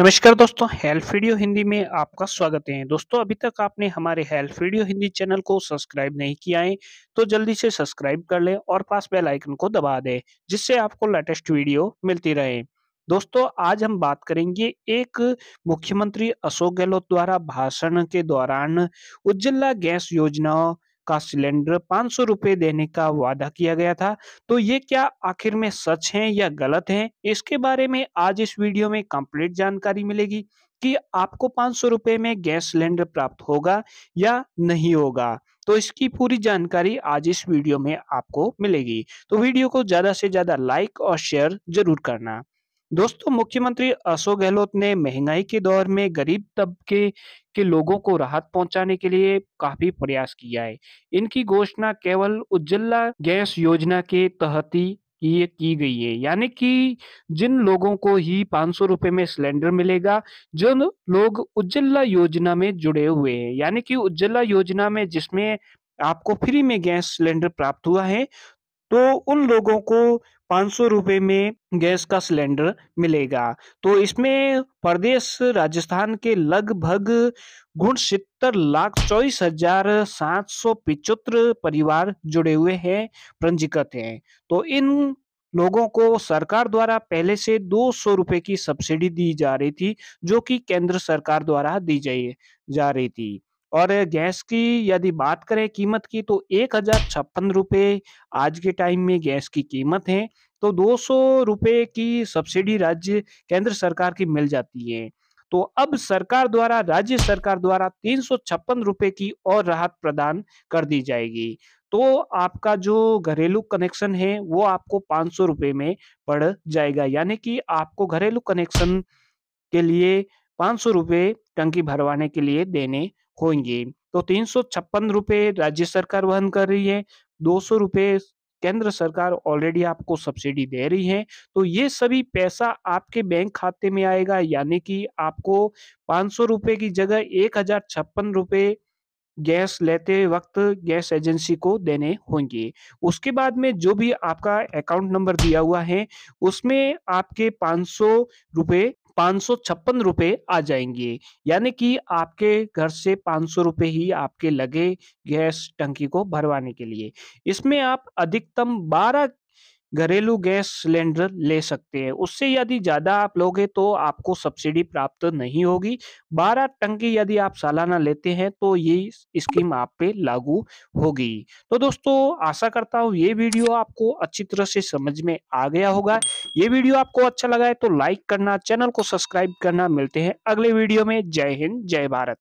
नमस्कार दोस्तों, health video Hindi में आपका स्वागत है। दोस्तों, अभी तक आपने हमारे हेल्थ वीडियो हिंदी चैनल को सब्सक्राइब नहीं किया है तो जल्दी से सब्सक्राइब कर लें और पास बेल आइकन को दबा दें, जिससे आपको लेटेस्ट वीडियो मिलती रहे। दोस्तों, आज हम बात करेंगे एक मुख्यमंत्री अशोक गहलोत द्वारा भाषण के दौरान उज्ज्वला गैस योजना का सिलेंडर पाँच सौ रुपए देने का वादा किया गया था। तो ये क्या आखिर में सच है या गलत है? इसके बारे में आज इस वीडियो में कंप्लीट जानकारी मिलेगी कि आपको पाँच सौ रुपए में गैस सिलेंडर प्राप्त होगा या नहीं होगा। तो इसकी पूरी जानकारी आज इस वीडियो में आपको मिलेगी। तो वीडियो को ज़्यादा से ज़्यादा लाइक और शेयर ज़रूर करना। दोस्तों, मुख्यमंत्री अशोक गहलोत ने महँगाई के दौर में गरीब तबके के लोगों को राहत पहुँचाने के लिए काफ़ी प्रयास किया है। इनकी घोषणा केवल उज्ज्वला गैस योजना के तहत ही ये की गई है। यानी कि जिन लोगों को ही पाँच सौ रुपए में सिलेंडर मिलेगा जो लोग उज्ज्वला योजना में जुड़े हुए हैं। यानी कि उज्ज्वला योजना में जिसमें आपको फ्री में गैस सिलेंडर प्राप्त हुआ है तो उन लोगों को पाँच सौ रुपये में गैस का सिलेंडर मिलेगा। तो इसमें प्रदेश, राजस्थान के लगभग गुणसितर लाख चौबीस हज़ार सात सौ पिचहत्तर परिवार जुड़े हुए हैं, पंजीकृत हैं। तो इन लोगों को सरकार द्वारा पहले से दो सौ रुपये की सब्सिडी दी जा रही थी, जो कि केंद्र सरकार द्वारा दी जा रही थी। और गैस की यदि बात करें कीमत की तो एक हज़ार छप्पन रुपये आज के टाइम में गैस की कीमत है। तो दो सौ रुपये की सब्सिडी राज्य, केंद्र सरकार की मिल जाती है। तो अब सरकार द्वारा, राज्य सरकार द्वारा तीन सौ छप्पन रुपये की और राहत प्रदान कर दी जाएगी। तो आपका जो घरेलू कनेक्शन है, वो आपको पाँच सौ रुपये में पड़ जाएगा। यानी कि आपको घरेलू कनेक्शन के लिए पाँच सौ रुपये टंकी भरवाने के लिए देने होंगे। तो तीन सौ छप्पन राज्य सरकार वहन कर रही है, दो सौ केंद्र सरकार ऑलरेडी आपको सब्सिडी दे रही है। तो ये सभी पैसा आपके बैंक खाते में आएगा, यानी कि आपको पाँच सौ रुपये की जगह एक हज़ार छप्पन रुपये गैस लेते वक्त गैस एजेंसी को देने होंगे। उसके बाद में जो भी आपका अकाउंट नंबर दिया हुआ है, उसमें आपके पाँच सौ रुपये पाँच सौ छप्पन आ जाएँगे। यानी कि आपके घर से पाँच सौ ही आपके लगे गैस टंकी को भरवाने के लिए। इसमें आप अधिकतम बारह घरेलू गैस सिलेंडर ले सकते हैं। उससे यदि ज़्यादा आप लोगे तो आपको सब्सिडी प्राप्त नहीं होगी। 12 टंकी यदि आप सालाना लेते हैं तो ये स्कीम आप पे लागू होगी। तो दोस्तों, आशा करता हूँ ये वीडियो आपको अच्छी तरह से समझ में आ गया होगा। ये वीडियो आपको अच्छा लगा है तो लाइक करना, चैनल को सब्सक्राइब करना। मिलते हैं अगले वीडियो में। जय हिंद, जय भारत।